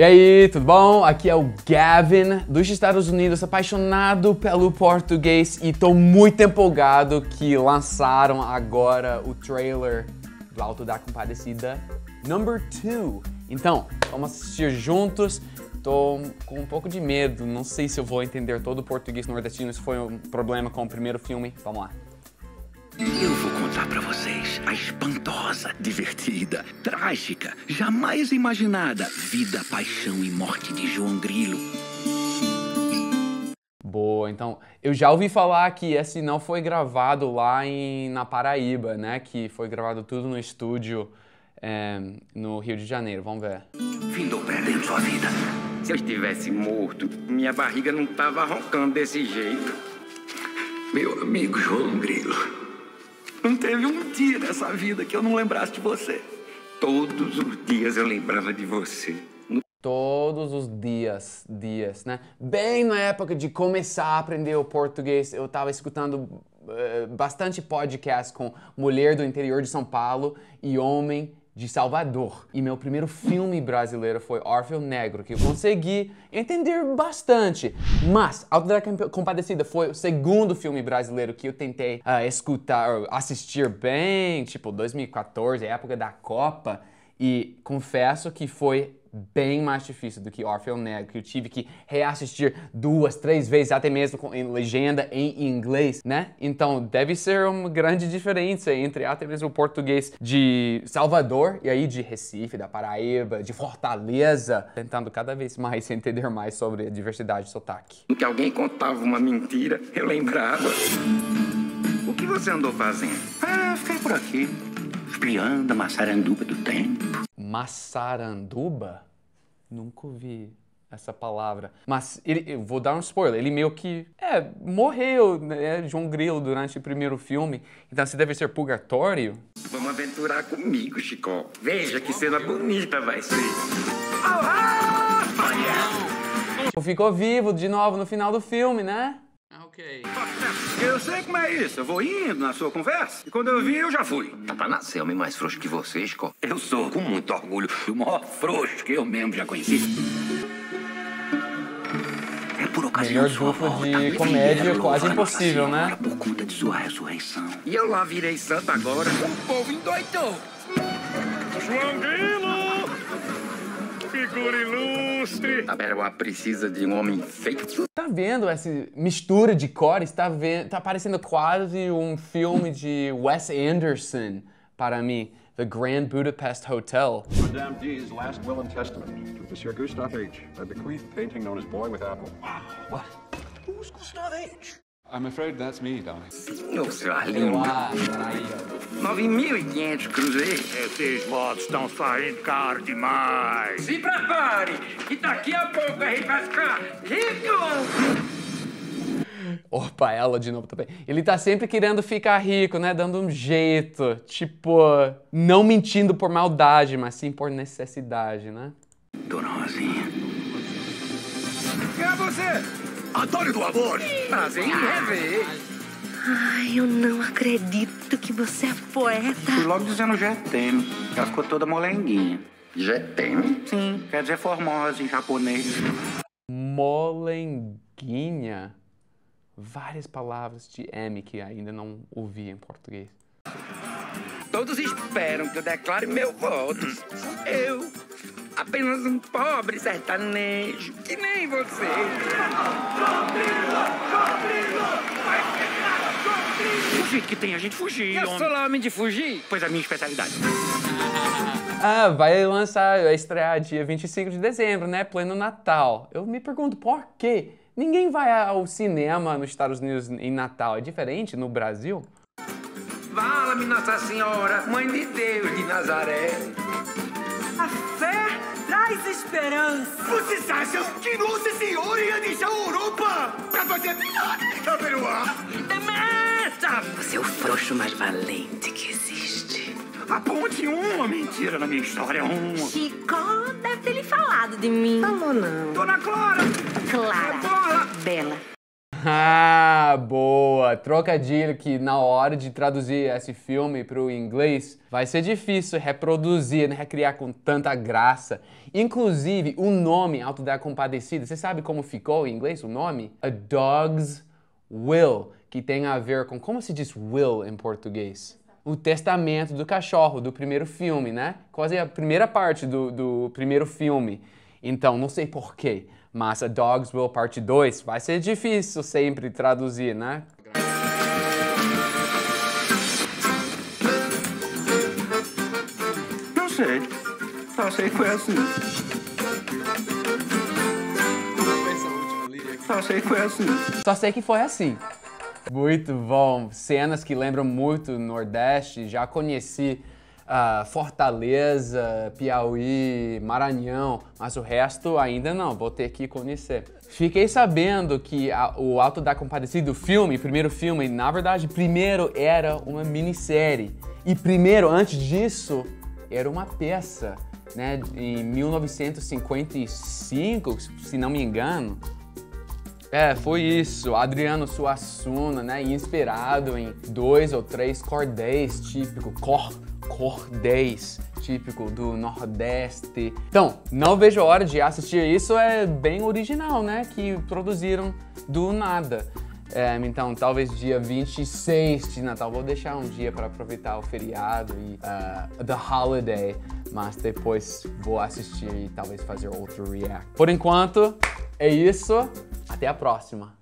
E aí, tudo bom? Aqui é o Gavin, dos Estados Unidos, apaixonado pelo português e tô muito empolgado que lançaram agora o trailer do Alto da Compadecida Number 2. Então, vamos assistir juntos. Tô com um pouco de medo, não sei se eu vou entender todo o português nordestino, isso foi um problema com o primeiro filme. Vamos lá. Eu vou contar pra vocês a espantosa, divertida, trágica, jamais imaginada vida, paixão e morte de João Grilo. Boa, então eu já ouvi falar que esse não foi gravado lá em, na Paraíba, né? Que foi gravado tudo no estúdio é, no Rio de Janeiro. Vamos ver. Findou perdendo sua vida. Se eu estivesse morto, minha barriga não tava roncando desse jeito. Meu amigo João Grilo. Não teve um dia nessa vida que eu não lembrasse de você. Todos os dias eu lembrava de você. Todos os dias, dias, né? Bem na época de começar a aprender o português, eu estava escutando uh, bastante podcast com mulher do interior de São Paulo e homem de Salvador. E meu primeiro filme brasileiro foi Orfeu Negro, que eu consegui entender bastante. Mas Alto da Compadecida foi o segundo filme brasileiro que eu tentei uh, escutar, assistir bem, tipo 2014, época da Copa. E confesso que foi bem mais difícil do que Orfeu Negro, que eu tive que reassistir duas, três vezes, até mesmo com em legenda em inglês, né? Então deve ser uma grande diferença entre até mesmo o português de Salvador e aí de Recife, da Paraíba, de Fortaleza, tentando cada vez mais entender mais sobre a diversidade de sotaque. Que alguém contava uma mentira, eu lembrava. O que você andou fazendo? Ah, fiquei por aqui, espiando a maçaranduba do tempo. Massaranduba? Nunca ouvi essa palavra. Mas ele, eu vou dar um spoiler. Ele meio que é, morreu, né? João Grilo durante o primeiro filme. Então se deve ser purgatório. Vamos aventurar comigo, Chico. Veja que cena bonita vai ser. Ficou vivo de novo no final do filme, né? Ok. Eu sei como é isso. Eu vou indo na sua conversa. E quando eu vi, eu já fui. Tá pra nascer homem mais frouxo que você, Chico. Eu sou, com muito orgulho, o maior frouxo que eu mesmo já conheci. É por ocasião Melhor de sua dupla volta, de me comédia quase impossível, né? Por conta de sua ressurreição. E eu lá virei santo agora. O povo endoidou. João Grilo! Figura ilustre! A Bela precisa de um homem feito. Tá vendo essa mistura de cores? Tá, vendo, tá parecendo quase um filme de Wes Anderson para mim. The Grand Budapest Hotel. Madame D's last will and testament to Monsieur Gustave H. A bequeathed painting known as Boy with Apple. What? Who's Gustav H? I'm afraid that's me, Donnie. Ô. Ah, peraí, ó. 9.500 cruzeiros. Esses modos estão saindo caro demais. Se prepare, que daqui a pouco a gente vai ficar rico. Opa, ela de novo também. Ele tá sempre querendo ficar rico, né? Dando um jeito. Tipo, não mentindo por maldade, mas sim por necessidade, né? Dona Rosinha. Quem é você? Antônio do Amor! Prazer em rever. Ai, eu não acredito que você é poeta. Fui logo dizendo GTM. Ela ficou toda molenguinha. GTM? Sim, quer dizer formosa em japonês. Molenguinha. Várias palavras de M que ainda não ouvi em português. Todos esperam que eu declare meu voto. Eu, apenas um pobre sertanejo, que nem você. Fugir que tem a gente fugir, Eu homem. sou lá homem de fugir. Pois é a minha especialidade. Ah, vai lançar, vai estrear dia 25 de dezembro, né? Pleno Natal. Eu me pergunto por quê? Ninguém vai ao cinema nos Estados Unidos em Natal. É diferente no Brasil? Vala-me Nossa Senhora, Mãe de Deus de Nazaré. A fé traz esperança. Vocês acham que Nossa Senhora ia deixar a Europa pra fazer milagre na peruá? Demeta! Você é o frouxo mais valente que existe. Aponte uma mentira na minha história, uma. Chico deve ter lhe falado de mim. Falou não. Dona Clara! Clara. Bola! Bela. Ah, boa! Trocadilho que na hora de traduzir esse filme para o inglês vai ser difícil reproduzir, né? recriar com tanta graça. Inclusive, o nome Alto da Compadecida, você sabe como ficou em inglês o nome? A Dog's Will, que tem a ver com como se diz will em português? O testamento do cachorro do primeiro filme, né? Quase a primeira parte do, do primeiro filme. Então, não sei porquê, mas a Dog's Will Parte 2 vai ser difícil sempre traduzir, né? Não sei. Só sei que foi assim. Só sei que foi assim. Só sei que foi assim. Muito bom. Cenas que lembram muito Nordeste. Já conheci uh, Fortaleza, Piauí, Maranhão, mas o resto ainda não. Vou ter que conhecer. Fiquei sabendo que a, o Alto da Compadecida, o filme, primeiro filme, na verdade, primeiro era uma minissérie. E primeiro, antes disso, era uma peça, né? Em 1955, se não me engano. É, foi isso. Adriano Suassuna, né? Inspirado em dois ou três cordéis típico, cor, cordéis típico do Nordeste. Então, não vejo a hora de assistir isso. É bem original, né? Que produziram do nada. É, então, talvez dia 26 de Natal. Vou deixar um dia para aproveitar o feriado e uh, the holiday. Mas depois vou assistir e talvez fazer outro react. Por enquanto, é isso. Até a próxima.